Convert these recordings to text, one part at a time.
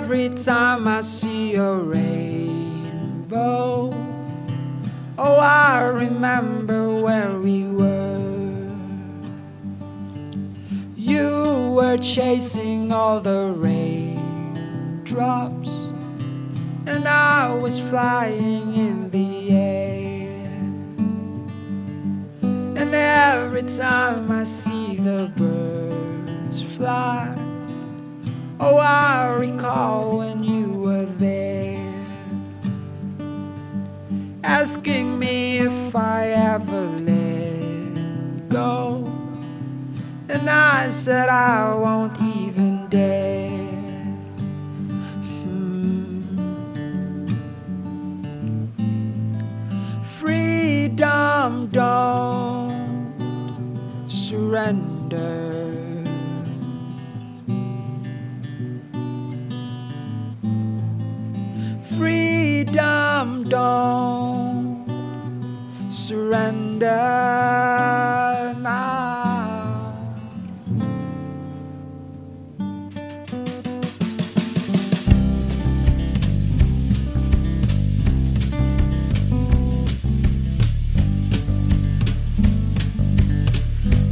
every time I see a rainbow, oh, I remember where we were. You were chasing all the raindrops, and I was flying in the air. And every time I see the birds Oh, I recall when you were there, asking me if I ever let go. And I said, I won't even dare. Hmm. Freedom, don't surrender. Freedom don't surrender now.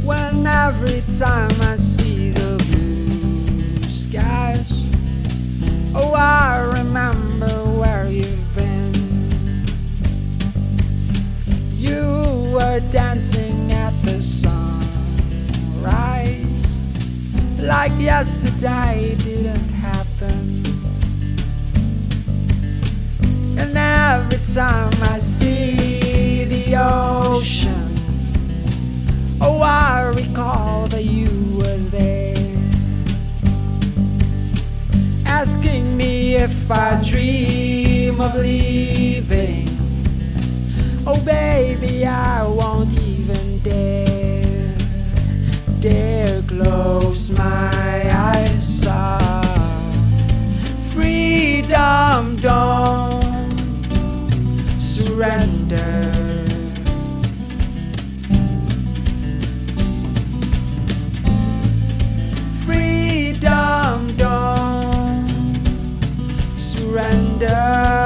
When every time I dancing at the sunrise, like yesterday didn't happen. And every time I see the ocean, oh, I recall that you were there asking me if I dream of leaving. Oh baby, I won't even dare, dare close my eyes. Ah, freedom don't surrender. Freedom don't surrender.